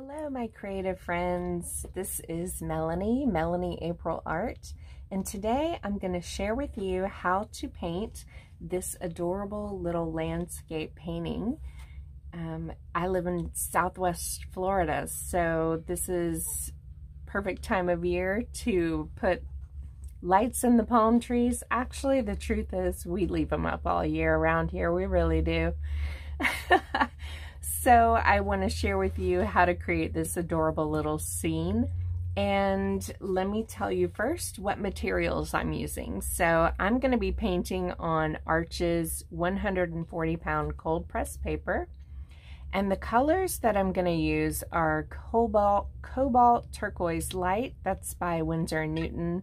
Hello, my creative friends. This is Melanie, Melanie April Art, and today I'm going to share with you how to paint this adorable little landscape painting. Um, I live in Southwest Florida, so this is perfect time of year to put lights in the palm trees. Actually, the truth is we leave them up all year around here. We really do. So I want to share with you how to create this adorable little scene. And let me tell you first what materials I'm using. So I'm going to be painting on Arches 140 pound cold press paper. And the colors that I'm going to use are Cobalt, Cobalt Turquoise Light, that's by Winsor & Newton.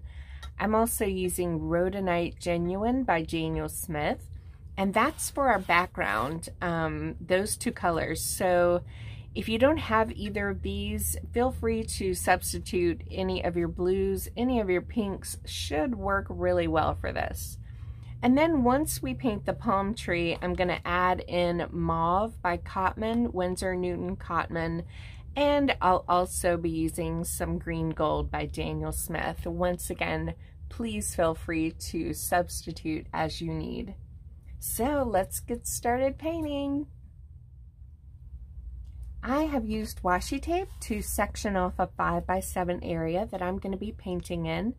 I'm also using Rhodonite Genuine by Daniel Smith. And that's for our background, um, those two colors. So if you don't have either of these, feel free to substitute any of your blues, any of your pinks should work really well for this. And then once we paint the palm tree, I'm going to add in Mauve by Cotman, Winsor Newton Cotman, and I'll also be using some Green Gold by Daniel Smith. Once again, please feel free to substitute as you need. So let's get started painting. I have used washi tape to section off a 5 by 7 area that I'm going to be painting in.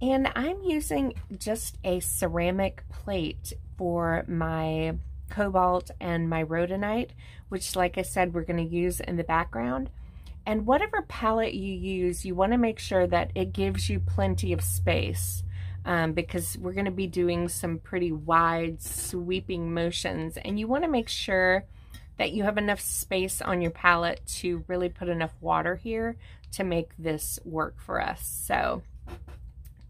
And I'm using just a ceramic plate for my cobalt and my rhodonite, which like I said, we're going to use in the background. And whatever palette you use, you want to make sure that it gives you plenty of space um, because we're going to be doing some pretty wide sweeping motions and you want to make sure that you have enough space on your palette to really put enough water here to make this work for us. So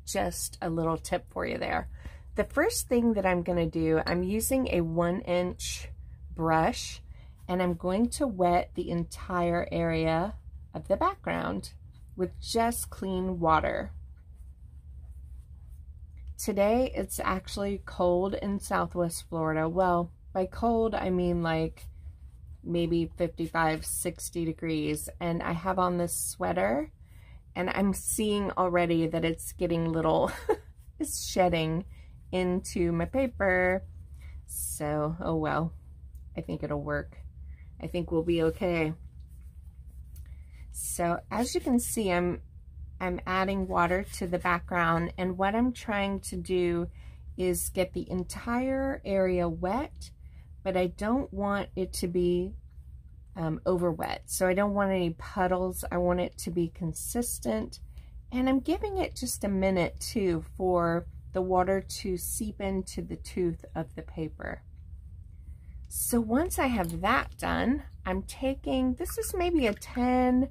just a little tip for you there. The first thing that I'm going to do, I'm using a one inch brush and I'm going to wet the entire area of the background with just clean water. Today it's actually cold in southwest Florida. Well, by cold I mean like maybe 55, 60 degrees. And I have on this sweater and I'm seeing already that it's getting little, it's shedding into my paper. So, oh well, I think it'll work. I think we'll be okay. So as you can see, I'm I'm adding water to the background and what I'm trying to do is get the entire area wet, but I don't want it to be um, over wet. So I don't want any puddles. I want it to be consistent. And I'm giving it just a minute too for the water to seep into the tooth of the paper. So once I have that done, I'm taking, this is maybe a 10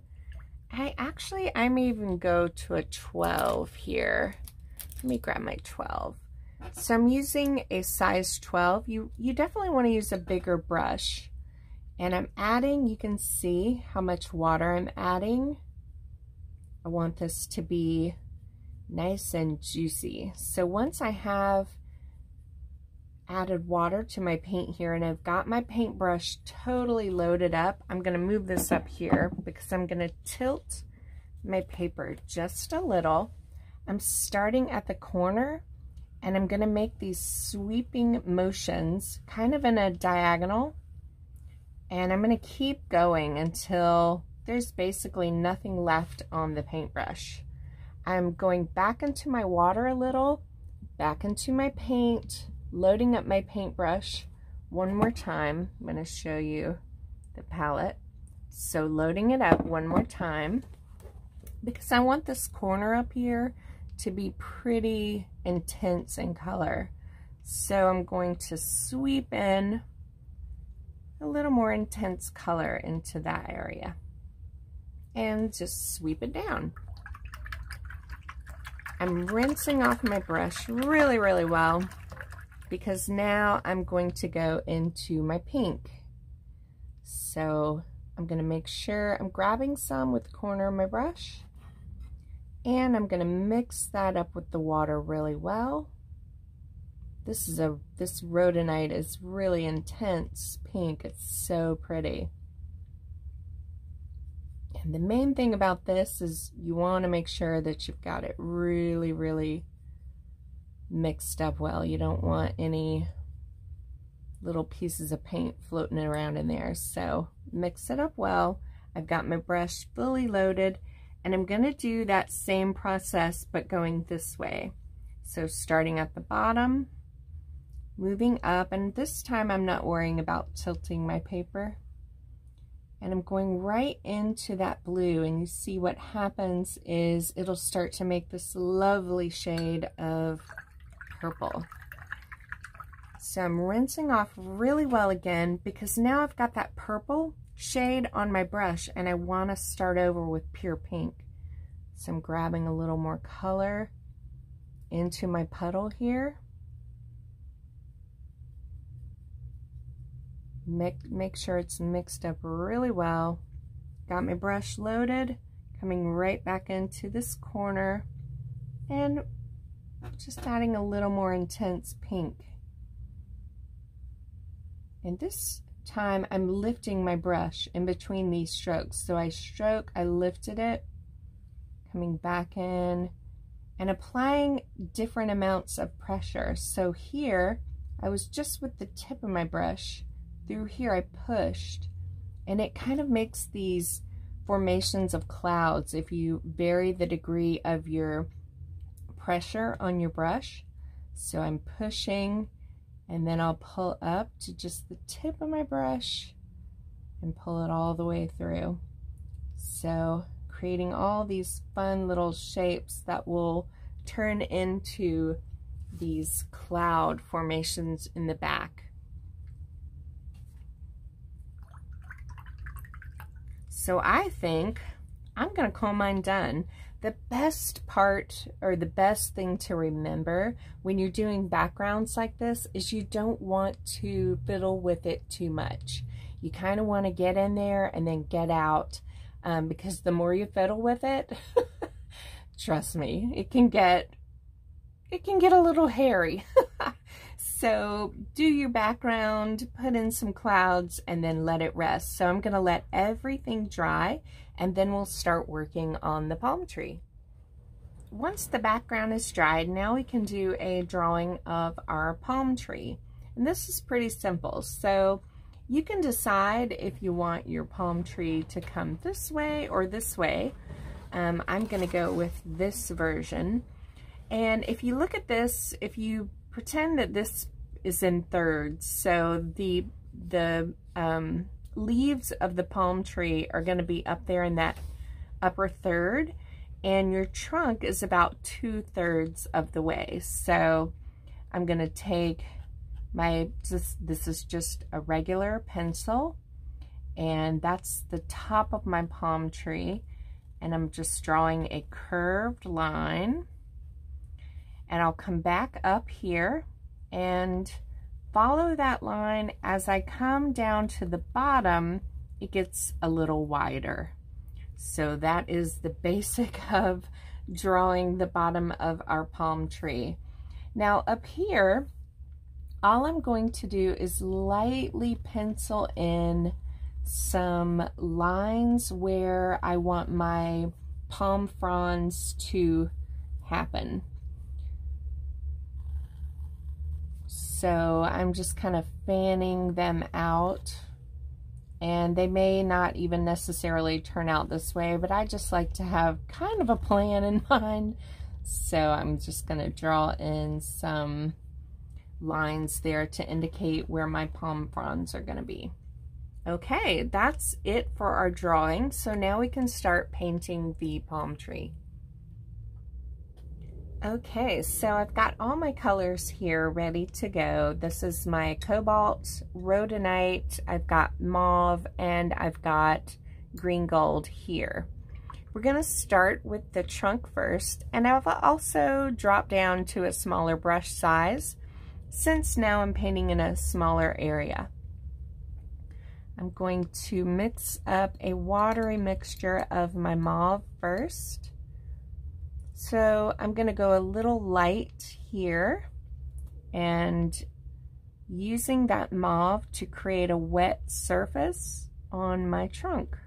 I actually, I may even go to a 12 here. Let me grab my 12. So I'm using a size 12. You, you definitely want to use a bigger brush. And I'm adding, you can see how much water I'm adding. I want this to be nice and juicy. So once I have added water to my paint here and I've got my paintbrush totally loaded up. I'm going to move this up here because I'm going to tilt my paper just a little. I'm starting at the corner and I'm going to make these sweeping motions kind of in a diagonal and I'm going to keep going until there's basically nothing left on the paintbrush. I'm going back into my water a little, back into my paint, loading up my paintbrush one more time. I'm going to show you the palette. So loading it up one more time because I want this corner up here to be pretty intense in color. So I'm going to sweep in a little more intense color into that area and just sweep it down. I'm rinsing off my brush really, really well because now I'm going to go into my pink. So I'm going to make sure I'm grabbing some with the corner of my brush and I'm going to mix that up with the water really well. This is a this rhodonite is really intense pink. It's so pretty. And the main thing about this is you want to make sure that you've got it really, really mixed up well. You don't want any little pieces of paint floating around in there. So mix it up well. I've got my brush fully loaded and I'm going to do that same process but going this way. So starting at the bottom, moving up, and this time I'm not worrying about tilting my paper. And I'm going right into that blue and you see what happens is it'll start to make this lovely shade of purple. So I'm rinsing off really well again because now I've got that purple shade on my brush and I want to start over with pure pink. So I'm grabbing a little more color into my puddle here. Make, make sure it's mixed up really well. Got my brush loaded, coming right back into this corner and just adding a little more intense pink. And this time I'm lifting my brush in between these strokes. So I stroke, I lifted it, coming back in and applying different amounts of pressure. So here, I was just with the tip of my brush. Through here, I pushed, and it kind of makes these formations of clouds if you vary the degree of your pressure on your brush. So I'm pushing, and then I'll pull up to just the tip of my brush and pull it all the way through. So creating all these fun little shapes that will turn into these cloud formations in the back. So I think I'm going to call mine done. The best part or the best thing to remember when you're doing backgrounds like this is you don't want to fiddle with it too much. You kind of want to get in there and then get out um, because the more you fiddle with it, trust me, it can get, it can get a little hairy. so do your background, put in some clouds, and then let it rest. So I'm going to let everything dry, and then we'll start working on the palm tree. Once the background is dried, now we can do a drawing of our palm tree. And this is pretty simple. So you can decide if you want your palm tree to come this way or this way. Um, I'm going to go with this version. And if you look at this, if you pretend that this is in thirds, so the, the um, leaves of the palm tree are going to be up there in that upper third, and your trunk is about two thirds of the way. So I'm going to take my this, this is just a regular pencil and that's the top of my palm tree and I'm just drawing a curved line and I'll come back up here and follow that line. As I come down to the bottom it gets a little wider. So that is the basic of drawing the bottom of our palm tree. Now up here all I'm going to do is lightly pencil in some lines where I want my palm fronds to happen. So I'm just kind of fanning them out and they may not even necessarily turn out this way, but I just like to have kind of a plan in mind. So I'm just going to draw in some lines there to indicate where my palm fronds are going to be. Okay, that's it for our drawing. So now we can start painting the palm tree. Okay, so I've got all my colors here ready to go. This is my cobalt, rhodonite, I've got mauve, and I've got green gold here. We're going to start with the trunk first, and I've also dropped down to a smaller brush size since now I'm painting in a smaller area. I'm going to mix up a watery mixture of my mauve first. So I'm going to go a little light here and using that mauve to create a wet surface on my trunk.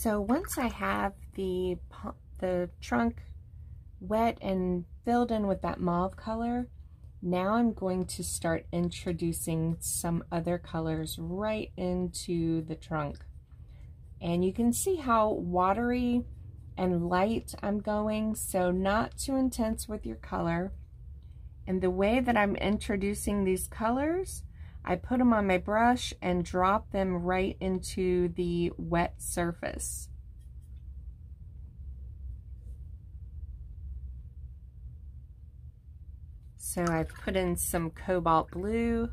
So once I have the, the trunk wet and filled in with that mauve color, now I'm going to start introducing some other colors right into the trunk. And you can see how watery and light I'm going, so not too intense with your color. And the way that I'm introducing these colors, I put them on my brush and drop them right into the wet surface. So I've put in some cobalt blue.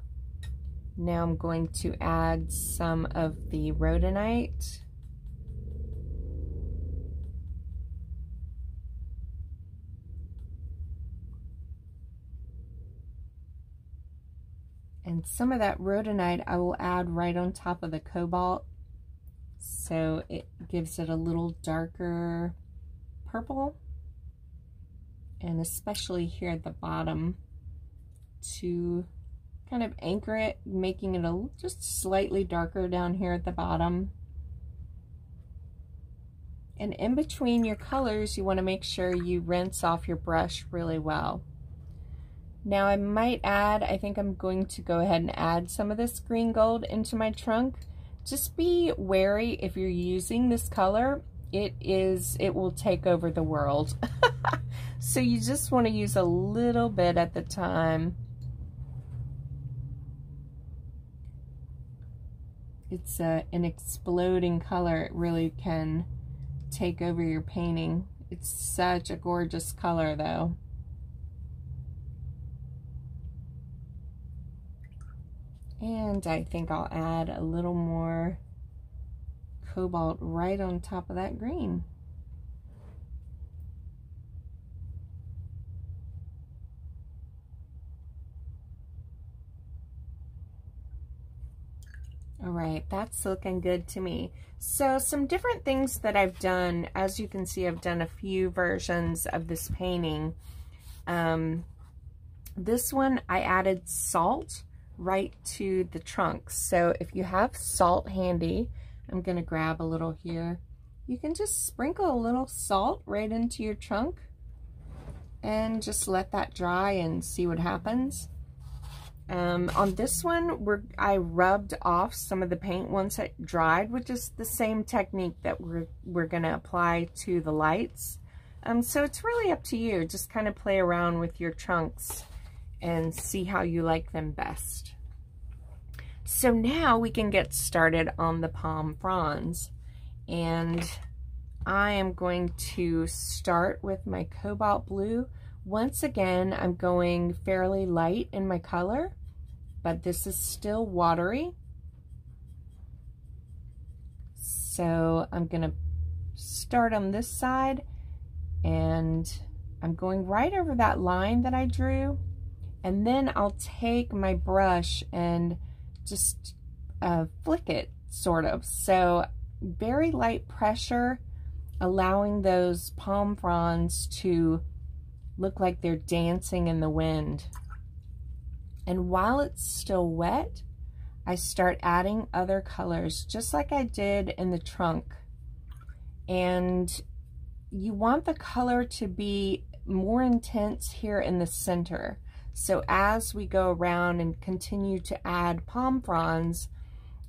Now I'm going to add some of the rhodonite. And some of that rhodonite I will add right on top of the cobalt so it gives it a little darker purple and especially here at the bottom to kind of anchor it, making it a just slightly darker down here at the bottom. And in between your colors, you want to make sure you rinse off your brush really well. Now I might add, I think I'm going to go ahead and add some of this green gold into my trunk. Just be wary if you're using this color, it is, it will take over the world. so you just want to use a little bit at the time. it's uh, an exploding color. It really can take over your painting. It's such a gorgeous color though. And I think I'll add a little more cobalt right on top of that green. All right, that's looking good to me. So some different things that I've done, as you can see, I've done a few versions of this painting. Um, this one, I added salt right to the trunk. So if you have salt handy, I'm to grab a little here. You can just sprinkle a little salt right into your trunk and just let that dry and see what happens. Um, on this one, we're, I rubbed off some of the paint once it dried, which is the same technique that we're, we're going to apply to the lights. Um, so it's really up to you. Just kind of play around with your trunks and see how you like them best. So now we can get started on the palm fronds. And I am going to start with my cobalt blue. Once again, I'm going fairly light in my color, but this is still watery. So I'm going to start on this side and I'm going right over that line that I drew. And then I'll take my brush and just uh, flick it, sort of. So very light pressure, allowing those palm fronds to look like they're dancing in the wind. And while it's still wet, I start adding other colors, just like I did in the trunk. And you want the color to be more intense here in the center. So as we go around and continue to add palm fronds,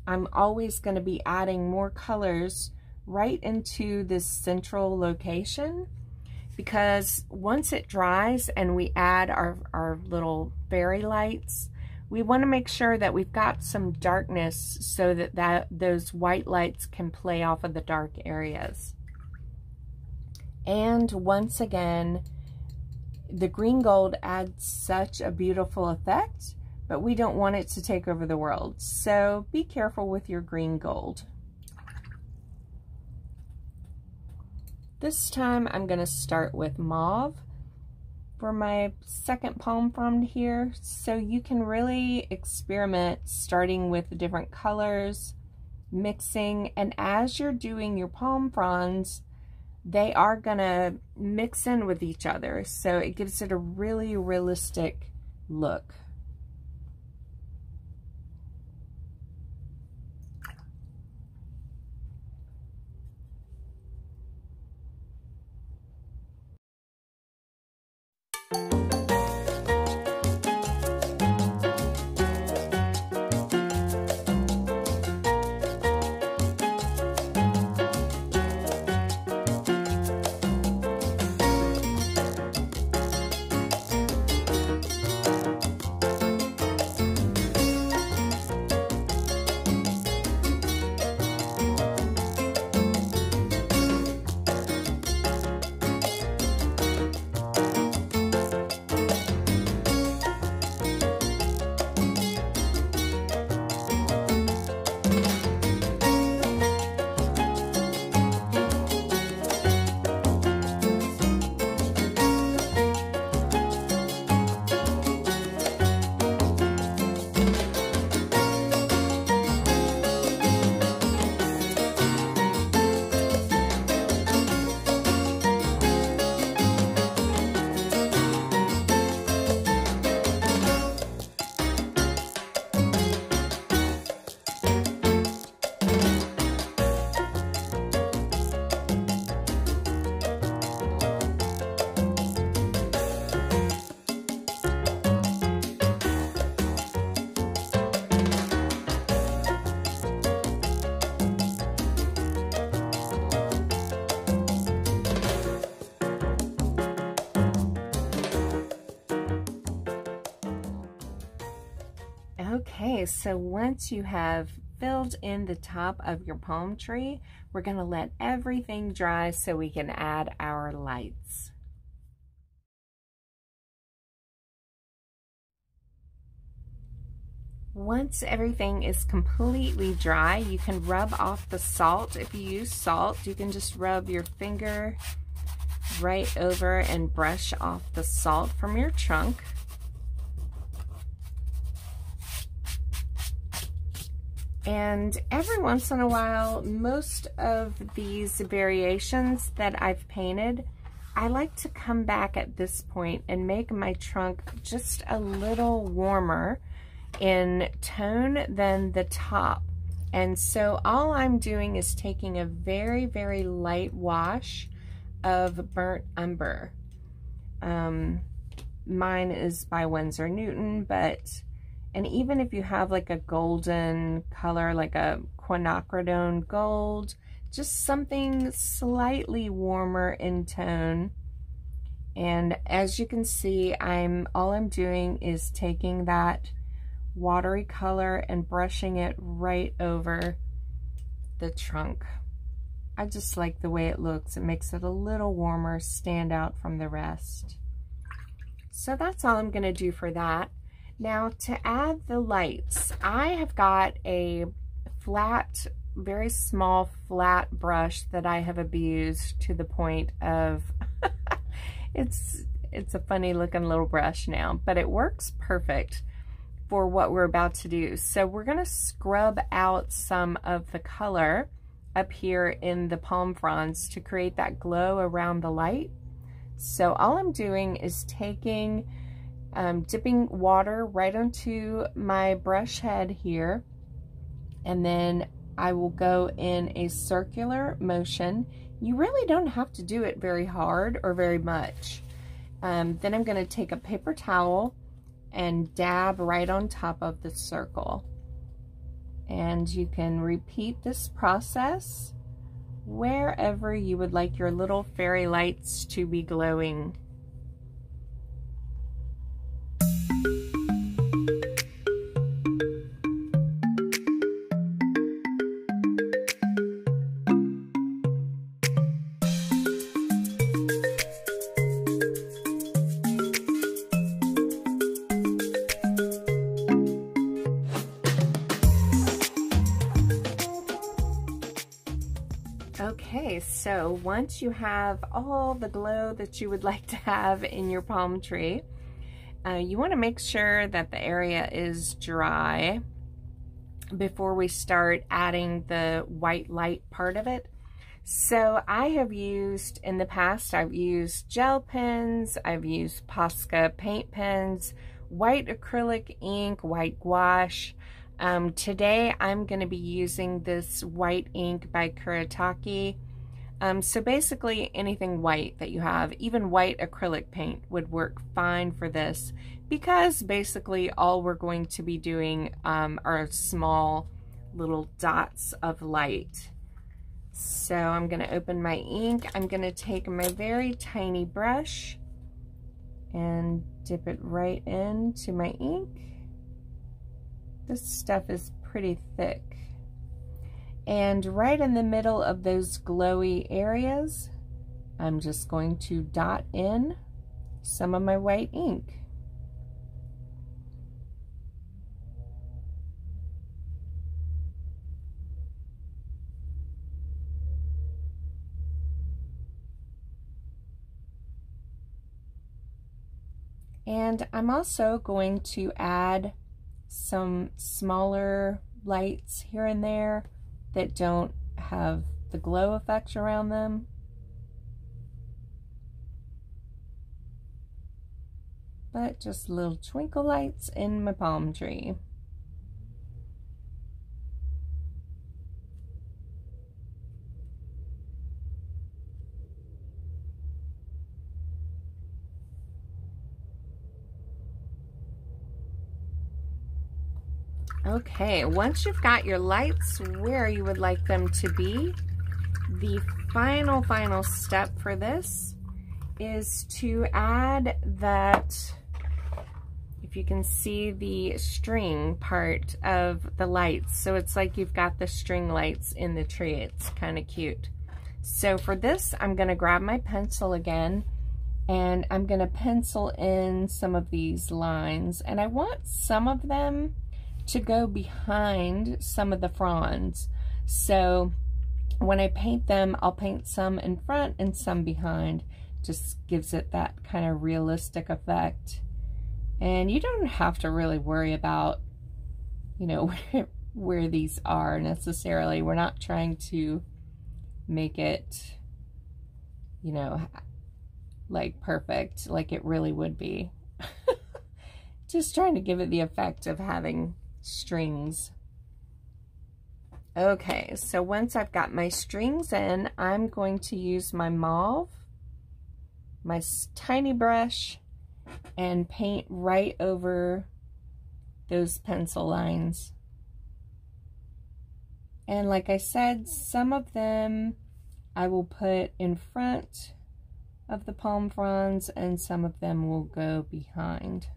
I'm always going to be adding more colors right into this central location because once it dries and we add our, our little fairy lights, we want to make sure that we've got some darkness so that, that those white lights can play off of the dark areas. And once again, the green gold adds such a beautiful effect, but we don't want it to take over the world. So be careful with your green gold. This time I'm going to start with mauve for my second palm frond here. So you can really experiment starting with different colors, mixing, and as you're doing your palm fronds, they are going to mix in with each other. So it gives it a really realistic look. So once you have filled in the top of your palm tree, we're going to let everything dry so we can add our lights. Once everything is completely dry, you can rub off the salt. If you use salt, you can just rub your finger right over and brush off the salt from your trunk. And every once in a while, most of these variations that I've painted, I like to come back at this point and make my trunk just a little warmer in tone than the top. And so all I'm doing is taking a very, very light wash of burnt umber. Um, mine is by Winsor Newton, but, and even if you have like a golden color, like a quinacridone gold, just something slightly warmer in tone. And as you can see, I'm all I'm doing is taking that watery color and brushing it right over the trunk. I just like the way it looks. It makes it a little warmer, stand out from the rest. So that's all I'm going to do for that. Now to add the lights, I have got a flat, very small flat brush that I have abused to the point of, it's, it's a funny looking little brush now, but it works perfect for what we're about to do. So we're going to scrub out some of the color up here in the palm fronds to create that glow around the light. So all I'm doing is taking, um, dipping water right onto my brush head here, and then I will go in a circular motion. You really don't have to do it very hard or very much. Um, then I'm going to take a paper towel and dab right on top of the circle. And you can repeat this process wherever you would like your little fairy lights to be glowing. So once you have all the glow that you would like to have in your palm tree, uh, you want to make sure that the area is dry before we start adding the white light part of it. So I have used, in the past, I've used gel pens, I've used Posca paint pens, white acrylic ink, white gouache, um, today I'm going to be using this white ink by Kuretake. Um, so basically anything white that you have, even white acrylic paint would work fine for this because basically all we're going to be doing um, are small little dots of light. So I'm going to open my ink. I'm going to take my very tiny brush and dip it right into my ink. This stuff is pretty thick. And right in the middle of those glowy areas, I'm just going to dot in some of my white ink. And I'm also going to add some smaller lights here and there that don't have the glow effect around them. But just little twinkle lights in my palm tree. Okay, once you've got your lights where you would like them to be, the final, final step for this is to add that, if you can see the string part of the lights. So it's like you've got the string lights in the tree. It's kind of cute. So for this, I'm going to grab my pencil again and I'm going to pencil in some of these lines. And I want some of them to go behind some of the fronds. So when I paint them, I'll paint some in front and some behind. Just gives it that kind of realistic effect. And you don't have to really worry about, you know, where, these are necessarily. We're not trying to make it, you know, like perfect, like it really would be. Just trying to give it the effect of having strings. Okay, so once I've got my strings in, I'm going to use my mauve, my tiny brush, and paint right over those pencil lines. And like I said, some of them I will put in front of the palm fronds and some of them will go behind.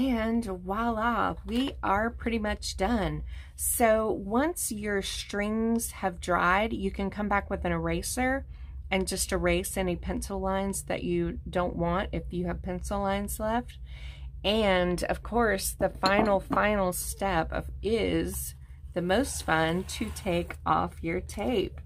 And voila, we are pretty much done. So once your strings have dried, you can come back with an eraser and just erase any pencil lines that you don't want if you have pencil lines left. And of course, the final, final step of is the most fun to take off your tape.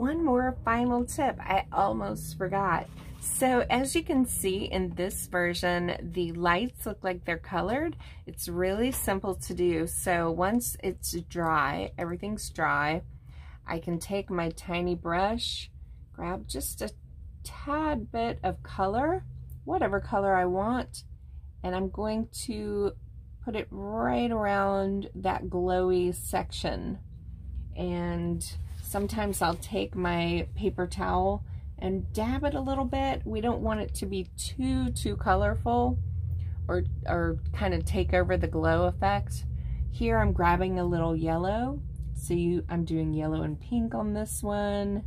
One more final tip I almost forgot. So as you can see in this version, the lights look like they're colored. It's really simple to do. So once it's dry, everything's dry, I can take my tiny brush, grab just a tad bit of color, whatever color I want, and I'm going to put it right around that glowy section. And Sometimes I'll take my paper towel and dab it a little bit. We don't want it to be too, too colorful or, or kind of take over the glow effect. Here I'm grabbing a little yellow. So you, I'm doing yellow and pink on this one.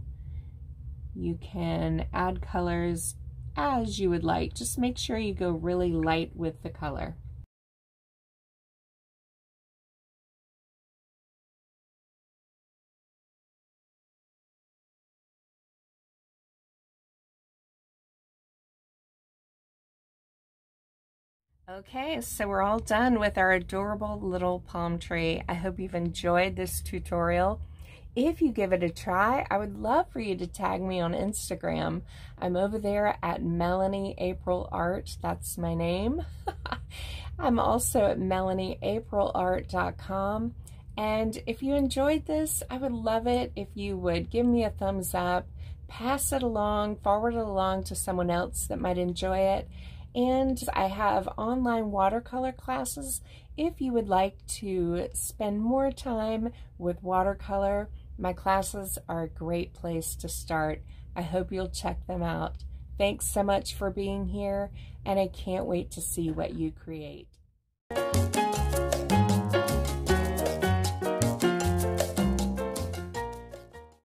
You can add colors as you would like. Just make sure you go really light with the color. Okay, so we're all done with our adorable little palm tree. I hope you've enjoyed this tutorial. If you give it a try, I would love for you to tag me on Instagram. I'm over there at Melanie April Art. That's my name. I'm also at melanieaprilart.com. And if you enjoyed this, I would love it if you would give me a thumbs up, pass it along, forward it along to someone else that might enjoy it. And I have online watercolor classes if you would like to spend more time with watercolor. My classes are a great place to start. I hope you'll check them out. Thanks so much for being here, and I can't wait to see what you create.